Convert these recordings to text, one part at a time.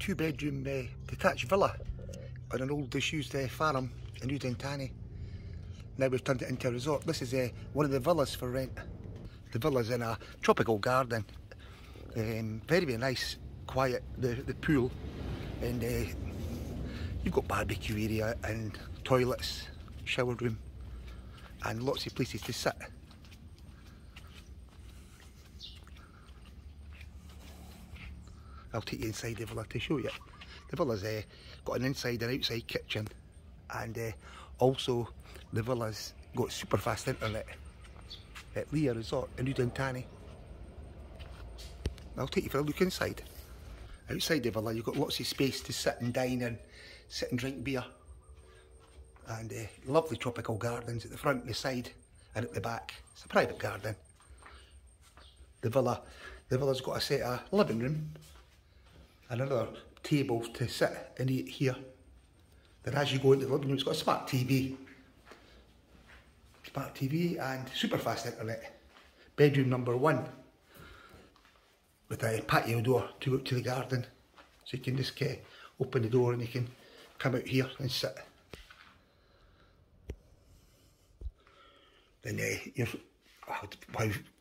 two bedroom uh, detached villa on an old disused uh, farm in Udonthani. Now we've turned it into a resort. This is uh, one of the villas for rent. The villa's in a tropical garden. Um, very, very nice, quiet, the, the pool. And uh, you've got barbecue area and toilets, shower room, and lots of places to sit. I'll take you inside the villa to show you. The villa's uh, got an inside and outside kitchen and uh, also the villa's got super fast internet at Leeya Resort in Udonthani. I'll take you for a look inside. Outside the villa you've got lots of space to sit and dine and sit and drink beer. And uh, lovely tropical gardens at the front and the side and at the back. It's a private garden. The villa, the villa's got a set of living room another table to sit and eat here. Then as you go into the living room, it's got a smart TV. Smart TV and super fast internet. Bedroom number one with a patio door to go to the garden. So you can just uh, open the door and you can come out here and sit. Then uh, you're about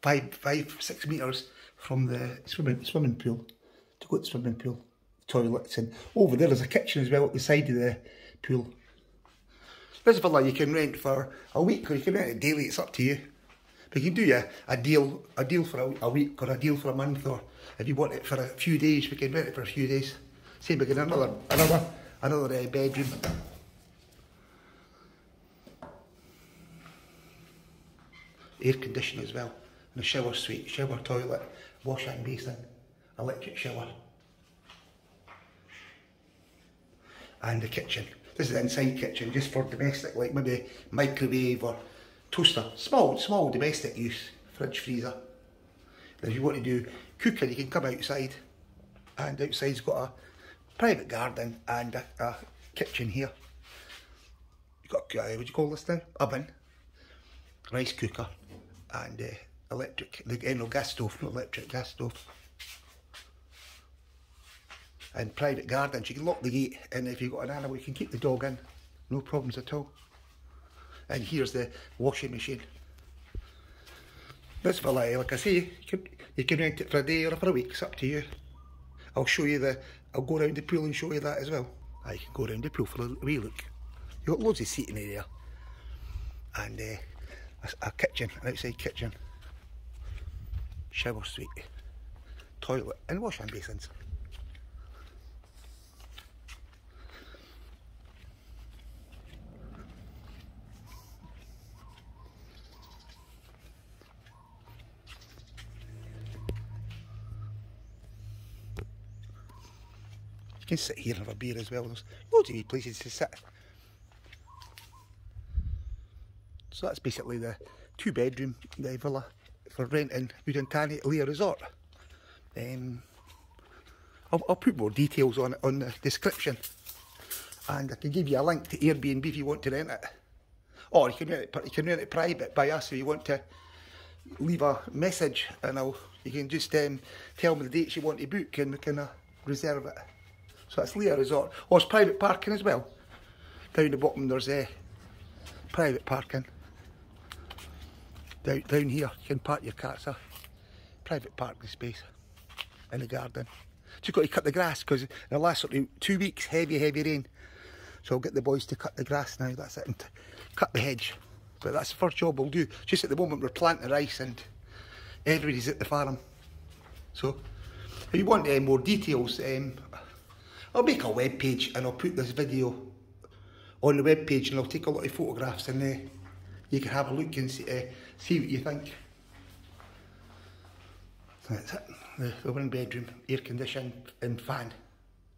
five, five, six metres from the swimming, swimming pool to go to the swimming pool, toilets, and over there there's a kitchen as well at the side of the pool. This villa you can rent for a week or you can rent it daily, it's up to you. But you can do yeah, a deal a deal for a, a, week or a deal for a month or if you want it for a few days, we can rent it for a few days. Same again, another another another uh, bedroom. Air conditioning as well. And a shower suite, shower toilet, wash and basin electric shower. And the kitchen. This is the inside kitchen, just for domestic, like maybe microwave or toaster. Small, small domestic use, fridge, freezer. And if you want to do cooking, you can come outside. And outside's got a private garden and a, a kitchen here. You've got, uh, what do you call this now? Oven, rice cooker, and uh, electric, the, uh, no, gas stove, not electric, gas stove and private gardens. You can lock the gate and if you've got an animal you can keep the dog in. No problems at all. And here's the washing machine. This villa, like I say, you can, you can rent it for a day or for a week, it's up to you. I'll show you the, I'll go around the pool and show you that as well. I can go around the pool for a wee look. You've got loads of seating area. And uh, a, a kitchen, an outside kitchen. Shower suite. Toilet and washing basins. Can sit here and have a beer as well. There's loads of places to sit. So that's basically the two bedroom the villa for rent in Udonthani Leeya Resort. Um, I'll, I'll, put more details on it on the description and I can give you a link to Airbnb if you want to rent it. Or you can rent it, you can rent it private by us if you want to leave a message and I'll, you can just um, tell me the dates you want to book and we can uh, reserve it. So that's Leeya Resort. Oh, it's private parking as well. Down the bottom there's a uh, private parking. Down, down here you can park your car. It's a private parking space in the garden. Just got to cut the grass because in the last sort of two weeks heavy, heavy rain. So I'll get the boys to cut the grass now, that's it, and cut the hedge. But that's the first job we'll do. Just at the moment we're planting rice and everybody's at the farm. So if you want uh, more details, um, I'll make a web page and I'll put this video on the web page and I'll take a lot of photographs and uh, you can have a look and see, uh, see what you think. That's it. The, the one bedroom, air conditioned and fan,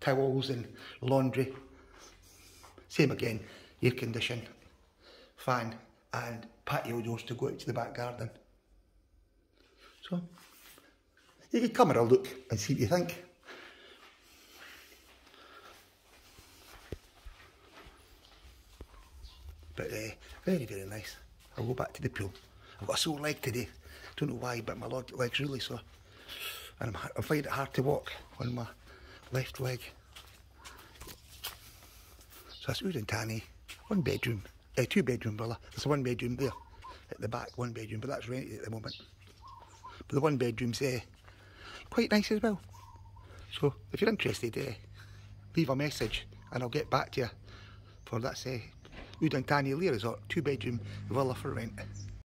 towels and laundry. Same again, air conditioned, fan and patio doors to go out to the back garden. So you can come and a look and see what you think. But uh, very, very nice. I'll go back to the pool. I've got a sore leg today. Don't know why, but my leg's really sore. And I'm, I'm finding it hard to walk on my left leg. So that's Udonthani, one bedroom, uh, two bedroom villa. There's one bedroom there at the back, one bedroom, but that's rented at the moment. But the one bedroom's uh, quite nice as well. So if you're interested, uh, leave a message and I'll get back to you for that's uh, Udonthani Leeya Resort, two bedroom villa for rent.